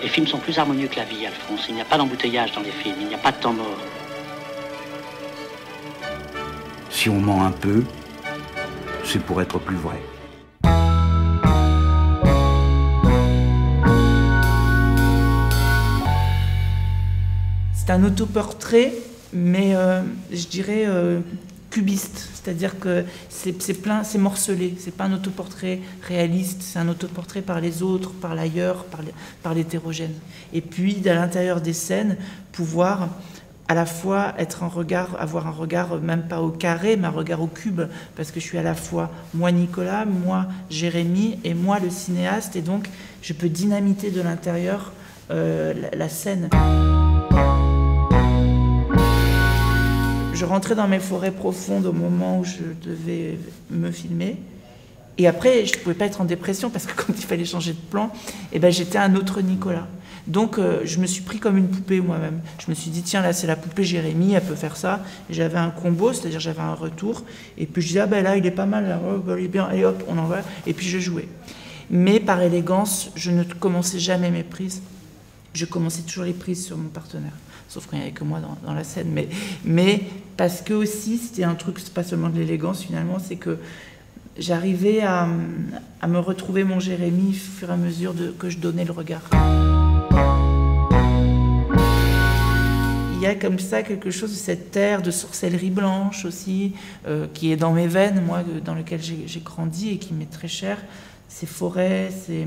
Les films sont plus harmonieux que la vie, Alphonse. Il n'y a pas d'embouteillage dans les films, il n'y a pas de temps mort. Si on ment un peu, c'est pour être plus vrai. C'est un autoportrait, mais euh, je dirais euh, cubiste, c'est-à-dire que c'est plein, c'est morcelé, c'est pas un autoportrait réaliste, c'est un autoportrait par les autres, par l'ailleurs, par l'hétérogène. Et puis, à l'intérieur des scènes, pouvoir à la fois être un regard, avoir un regard même pas au carré, mais un regard au cube, parce que je suis à la fois moi Nicolas, moi Jérémy et moi le cinéaste, et donc je peux dynamiter de l'intérieur euh, la scène. Je rentrais dans mes forêts profondes au moment où je devais me filmer. Et après, je ne pouvais pas être en dépression parce que quand il fallait changer de plan, eh ben, j'étais un autre Nicolas. Donc euh, je me suis pris comme une poupée moi-même. Je me suis dit, tiens, là c'est la poupée Jérémy, elle peut faire ça. J'avais un combo, c'est-à-dire j'avais un retour. Et puis je disais, ah ben là, il est pas mal, là, oh, ben, il est bien, allez hop, on en. Et puis je jouais. Mais par élégance, je ne commençais jamais mes prises. Je commençais toujours les prises sur mon partenaire sauf qu'il n'y avait que moi dans, la scène. Mais, mais parce que aussi, c'était un truc, c'est pas seulement de l'élégance finalement, c'est que j'arrivais à, à, me retrouver mon Jérémy au fur et à mesure de, que je donnais le regard. Il y a comme ça quelque chose de cette terre de sorcellerie blanche aussi, euh, qui est dans mes veines, moi, dans lequel j'ai grandi et qui m'est très cher. Ces forêts, ces,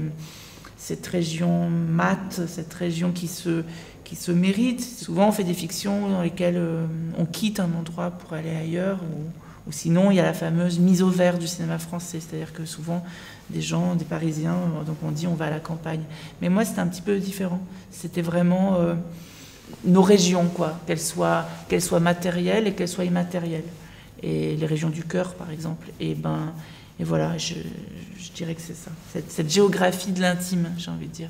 cette région mate, cette région qui se, qui se mérite. Souvent, on fait des fictions dans lesquelles euh, on quitte un endroit pour aller ailleurs, ou, sinon, il y a la fameuse mise au vert du cinéma français, c'est-à-dire que souvent, des gens, des Parisiens, euh, donc on dit on va à la campagne. Mais moi, c'était un petit peu différent. C'était vraiment euh, nos régions, quoi, qu'elles soient, qu'elles soient matérielles et qu'elles soient immatérielles. Et les régions du cœur, par exemple. Et ben, et voilà, je, dirais que c'est ça. Cette, cette, géographie de l'intime, j'ai envie de dire.